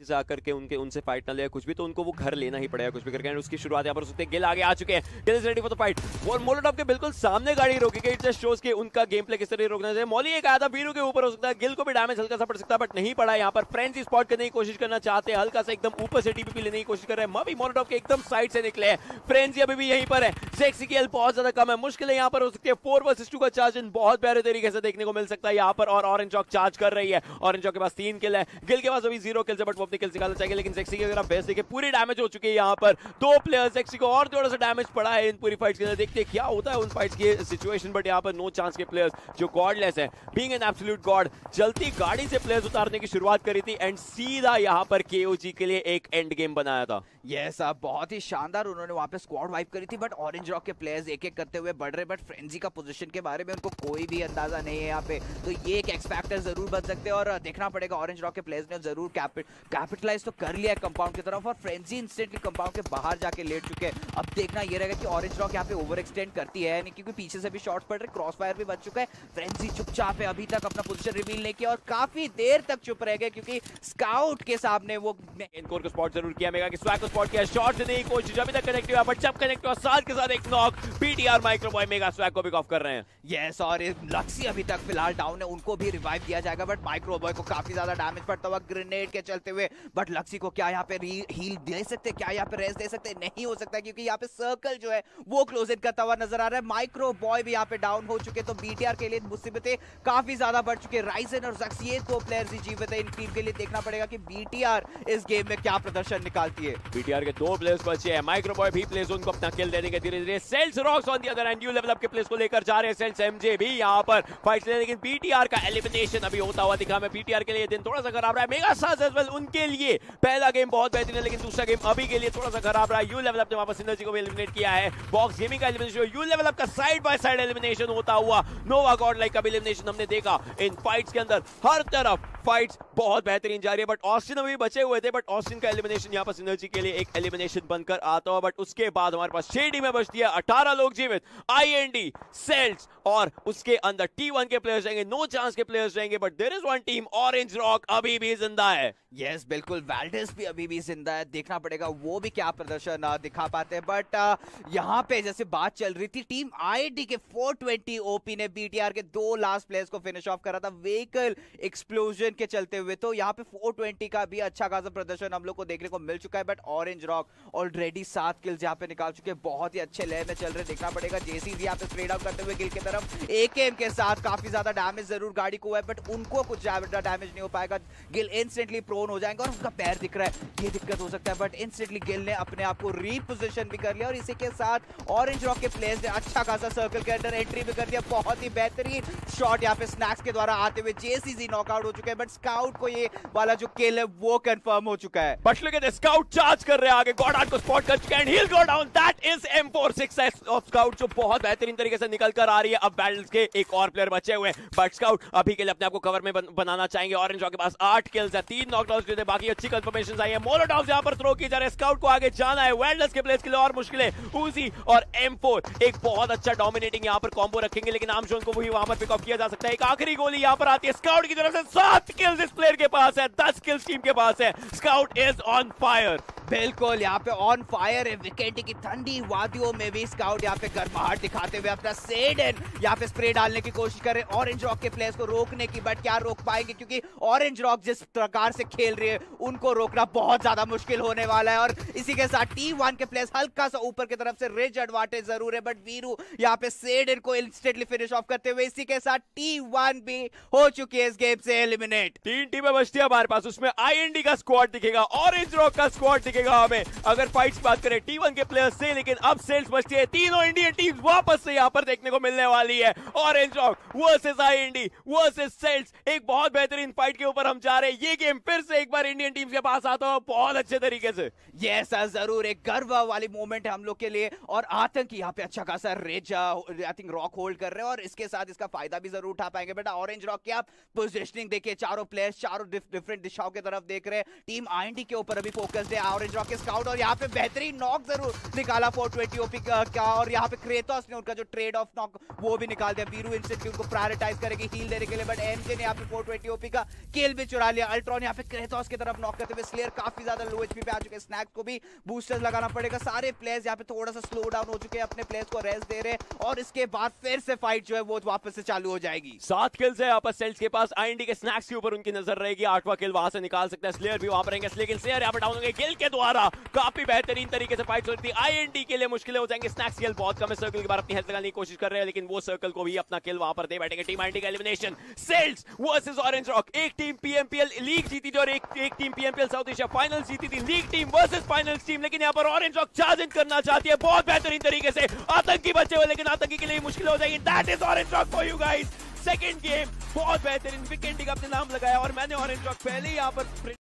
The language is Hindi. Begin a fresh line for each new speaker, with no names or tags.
से आकर के उनके, उनसे फाइट ना लिया, कुछ भी तो उनको वो घर लेना ही पड़ेगा कुछ भी। करके उसकी शुरुआत यहाँ पर सकते गिल आगे आ चुके हैं। Gill is ready for the fight और मोलोटॉप के बिल्कुल सामने गाड़ी रोकी गई। जस्ट शोज़ के उनका गेम प्ले किस तरह रोकना चाहिए। मौली एक आया था वीरू के ऊपर हो सकता है। गिल को भी डैमेज हल्का सा पड़ सकता है बट नहीं पड़ा यहाँ पर। फ्रेंड्स स्पॉट करने की कोशिश करना चाहते हैं। हल्का सा एकदम ऊपर से टीपी लेने की कोशिश कर रहे हैं। मवी मोलोटॉप के एकदम साइड से निकले हैं। फ्रेंड्स अभी भी यहीं पर है। सेक्सी की बहुत ज़्यादा कम है। मुश्किल है यहाँ पर हो सकती है। फोर वर्सेस टू का चार्ज इन बहुत प्यारे तरीके से देखने को मिल सकता है यहाँ पर। और ऑरेंज चौक चार्ज कर रही है। ऑरेंज चौक के पास तीन किल है। गिल के पास अभी ज़ीरो किल है बट वो अपनी किल निकालना चाहिए लेकिन सेक्सी की अगर आप बेस्ट देखें पूरी डैमेज हो चुकी है यहाँ पर। दो प्लेयर सेक्सी को और थोड़ा सा डैमेज पड़ा है इन पूरी फाइट्स के अंदर। देखते हैं क्या होता है उन फाइट्स की सिचुएशन बट यहाँ पर नो चांस के प्लेयर्स जो गॉडलेस है। बीइंग एन एब्सोल्यूट गॉड जल्दी गाड़ी से प्लेयर्स उतारने की शुरुआत करी थी एंड सीधा यहाँ पर केओजी के लिए एक एंड गेम बनाया था।
यस yes, बहुत ही शानदार उन्होंने वहाँ पे स्क्वाड वाइप करी थी बट ऑरेंज रॉक के प्लेयर्स एक एक करते हुए बढ़ रहे बट फ्रेंजी का पोजीशन के बारे में उनको कोई भी अंदाज़ा नहीं है यहाँ पे। तो ये एक एक्स फैक्टर ज़रूर बन सकते हैं और देखना पड़ेगा ऑरेंज रॉक के प्लेयर्स ने ज़रूर कैपिटलाइज तो कर लिया है कंपाउंड की तरफ़ और फ्रेंजी इंस्टेंटली कंपाउंड के बाहर जाके लेट चुके हैं। अब देखना ये रहेगा कि ऑरेंज रॉक यहाँ पे ओवर एक्सटेंड करती है नहीं, क्योंकि पीछे से भी शॉर्ट पड़ रहे क्रॉस फायर भी बच चुका है। फ्रेंजी चुपचाप है, अभी तक अपना पोजिशन रिवील नहीं किया और काफ़ी देर तक चुप रह गए, क्योंकि स्काउट के सामने वो
इनकोर को स्पॉट ज़रूर किया मेगा कि स्वैग को स्पॉट किया शॉट से नहीं कोशिश, अभी तक कनेक्ट हुआ बट जब कनेक्ट हुआ साथ के साथ एक knock PTR micro boy mega swag को भी ऑफ़ कर रहे हैं।
यस और लक्सी अभी तक फ़िलहाल डाउन है, उनको भी रिवाइव दिया जाएगा बट माइक्रो बॉय को काफ़ी ज़्यादा डैमेज पड़ता हुआ ग्रेनेड के चलते हुए बट लक्सी को क्या यहाँ पे हील दे सकते? क्या यहाँ पे रेस दे सकते? नहीं हो सकता, क्योंकि यहाँ पे सर्कल जो है, वो क्लोज इन करता हुआ नज़र आ रहा है। माइक्रो बॉय भी यहाँ पे डाउन हो चुके तो बीटीआर के लिए मुसीबतें काफ़ी ज़्यादा बढ़ चुके राइजन और जक्स ये दो प्लेयर्स ही जीवित है। इन टीम के लिए देखना पड़ेगा कि बीटीआर इस गेम में क्या प्रदर्शन निकालती है।
बीटीआर के दो प्लेयर्स बचे हैं। माइक्रो बॉय भी प्लेस उनको अपना किल दे देंगे धीरे धीरे cells rocks on the other end new level up के प्लेस को लेकर जा रहे हैं सेल्स एमजे भी यहाँ पर फाइट लेकिन बीटीआर का एलिमिनेशन अभी होता हुआ दिखा। मैं बीटीआर के लिए दिन थोड़ा सा खराब रहा है। मेगा साज एज वेल उनके लिए। पहला गेम बहुत बेहतरीन है, लेकिन दूसरा गेम अभी के लिए थोड़ा सा खराब रहा। यू लेवल अप ने वापस सिनर्जी को एलिमिनेट किया है। बॉक्स गेमिंग का एलिमिनेशन यू लेवल अप का साइड बाय साइड एलिमिनेशन होता हुआ। नोवा गॉड लाइक का एलिमिनेशन हमने देखा। इन फाइट्स के अंदर हर तरफ़ फाइट्स बहुत बेहतरीन जा रही है बट ऑस्टिन अभी बचे हुए थे बट ऑस्टिन का एलिमिनेशन यहाँ पर सिनर्जी के लिए एक एलिमिनेशन बनकर आता हुआ बट उसके बाद हमारे पास शेडी में बचती है अठारह लोग जीवित आईएनडी सेल्स और उसके अंदर टी वन के प्लेयर्स रहेंगे नो चांस के प्लेयर्स रहेंगे but there is one team Orange Rock अभी भी ज़िंदा है।
यस yes, बिल्कुल वैल्डेस भी अभी भी ज़िंदा है देखना पड़ेगा वो भी क्या प्रदर्शन दिखा पाते हैं बट यहाँ पे जैसे बात चल रही थी टीम आईडी के 420 ओपी ने बीटीआर के दो लास्ट प्लेयर्स को फिनिश ऑफ़ करा था व्हीकल एक्सप्लोजन के चलते हुए तो यहाँ पे 420 का भी अच्छा खासा प्रदर्शन हम लोग को देखने को मिल चुका है बट ऑरेंज रॉक ऑलरेडी सात किल्स यहाँ पे निकाल चुके हैं। बहुत ही अच्छे लेयर में चल रहे देखना पड़ेगा। जेसी भी यहाँ पे स्प्रेड आउट करते हुए गिल की तरफ़ एक के साथ काफ़ी ज़्यादा डैमेज ज़रूर गाड़ी को हुआ है बट उनको कुछ ज़्यादा डैमेज नहीं हो पाएगा। गिल इंस्टेंटली प्रोन हो जाएँगे और उसका पैर दिख रहा है। ये दिक्कत हो सकता है बट इंस्टेंटली गिल ने अपने आप को रीपोजिशन भी कर लिया और इसी के साथ ऑरेंज रॉक के प्लेयर्स ने अच्छा खासा सर्कल के अंदर एंट्री भी कर दिया बहुत ही बेहतरीन शॉट यहाँ पे स्नैक्स के द्वारा आते हुए जेसीजी नॉकआउट हो चुके हैं बट स्काउट को ये वाला जो किल है वो कंफर्म हो चुका है।
But look at scout charge कर रहे हैं आगे। गॉड को स्पॉट कर चुके हैं he go down that is M46 of scout जो बहुत बेहतरीन तरीके से निकल कर आ रही है। अब बैटल्स के एक और प्लेयर बचे हुए हैं। बट स्काउट अभी के लिए अपने आप को कवर में बन, बनाना चाहेंगे। ऑरेंज के पास आठ किल्स है। तीन नॉकडाउन थे बाकी अच्छी कंफर्मेशन आई है। मोलोटॉव यहाँ पर थ्रो की जा रहे स्काउट को आगे जाना है। वेल्डस के प्लेस के लिए और मुश्किल है। उसी और M4 एक बहुत अच्छा डोमिनेटिंग यहाँ पर कॉम्बो रखेंगे। लेकिन आमशोन को भी वहाँ पर पिकअप किया जा सकता है। एक आखिरी गोली यहाँ पर आती है। स्काउट की तरफ़ से सात किल्स इस प्लेयर के पास है, दस किल्स टीम के पास है। स्काउट इज़ ऑन फायर
बिल्कुल, यहाँ पे ऑन फायर है। विकेट की ठंडी वादियों में भी स्काउट यहाँ पे गर्माहट दिखाते हुए अपना सेडन यहाँ पे स्प्रे डालने की कोशिश कर रहे हैं। ऑरेंज रॉक के प्लेयर्स को रोकने की बट क्या रोक पाएँगे? क्योंकि ऑरेंज रॉक जिस प्रकार से खेल रही है, उनको रोकना बहुत ज़्यादा मुश्किल होने वाला है। और इसी के साथ टी के प्लेयर्स हल्का सा ऊपर की तरफ़ से रिज एडवांटेज ज़रूर है बट वीरू यहाँ पे सेडन को इंस्टेंटली फिनिश ऑफ़ करते हुए इसी के साथ टी भी हो चुकी है इस गेम से एलिमिनेट
तीन टीमें बचती है हमारे पास, उसमें आई का स्क्वाड दिखेगा ऑरेंज रॉक का स्क्वाड दिखेगा। हमें। अगर फाइट्स बात करें टी के प्लेयर्स से, लेकिन अब सेल्स बचती है। तीनों इंडियन टीम वापस से यहाँ पर देखने को मिलने वाली है। Orange Rock versus IND versus cells एक बहुत बेहतरीन फाइट के ऊपर हम जा रहे हैं। ये गेम फिर से एक बार इंडियन टीम के पास आता है बहुत अच्छे तरीके से।
ये सर ज़रूर। एक गर्व वाली मोमेंट है हम लोग के लिए। और आतंक यहाँ पे अच्छा खासा rage I think Rock hold कर रहे हैं। और इसके साथ इसका फ़ायदा भी ज़रूर उठा पाएँगे। बेटा ऑरेंज रॉक की आप पोजिशनिंग देखिए। चारों प्लेयर्स चारों डिफरेंट दिशाओं की तरफ़ देख रहे हैं। टीम आई के ऊपर अभी फोकस्ड है। ऑरेंज रॉक के स्काउट और यहाँ पे बेहतरीन नॉक ज़रूर निकाला 420 ओपी का और यहाँ पे क्रेटोस ने उनका जो ट्रेड ऑफ़ नॉक वो भी निकाल दिया। वीरू इंस्टेंटली उनको प्रायोरिटाइज करेगी हील देने के लिए बट एमजे ने यहाँ पे 420 ओपी का किल भी चुरा लिया। अल्ट्रॉन यहाँ पे क्रेटोस की तरफ़ नॉक करते हुए स्लेयर काफ़ी ज़्यादा लो एचपी पे आ चुके स्नैक्स को भी बूस्टर्स लगाना पड़ेगा। सारे प्लेयर्स यहाँ पे थोड़ा सा स्लो डाउन हो चुके हैं, अपने प्लेयर्स को रेस्ट दे रहे हैं और इसके बाद फिर से फाइट जो है वो वापस से चालू हो जाएगी।
सात किल्स है आपस सेल्स के पास। आईएनडी के स्नैक्स के ऊपर उनकी नज़र रहेगी। आठवां किल वहाँ से निकाल सकता है। स्लेयर भी वहाँ पर रहेंगे। लेकिन स्लेयर यहाँ पर डाउन होंगे। गिल के द्वारा काफ़ी बेहतरीन तरीके से फाइट थी। आईएनडी के लिए मुश्किलें हो जाएँगे। स्नैक्स किल बहुत कम है। सर्कल के बार अपनी हेल्थ लगाने की कोशिश कर रहे हैं, लेकिन वो सर्कल को भी अपना किल वहाँ पर दे बैठेंगे। टीम आईएनडी का elimination cells versus orange rock एक टीम पीएमपीएल लीग जीती थी और एक एक team PMPL South Asia final जीती थी। League team versus final team लेकिन यहाँ पर ऑरेंज रॉक चार्जिंग करना चाहती है बहुत बेहतरीन तरीके से। आतंकी बचे हुए, लेकिन आतंकी के लिए मुश्किल हो जाएगी। That is Orange Rock for you guys second game बहुत बेहतरीन। विकेट का अपने नाम लगाया और मैंने ऑरेंज रॉक पहले ही यहाँ पर